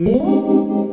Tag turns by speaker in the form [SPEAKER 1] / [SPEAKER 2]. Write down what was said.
[SPEAKER 1] 呜。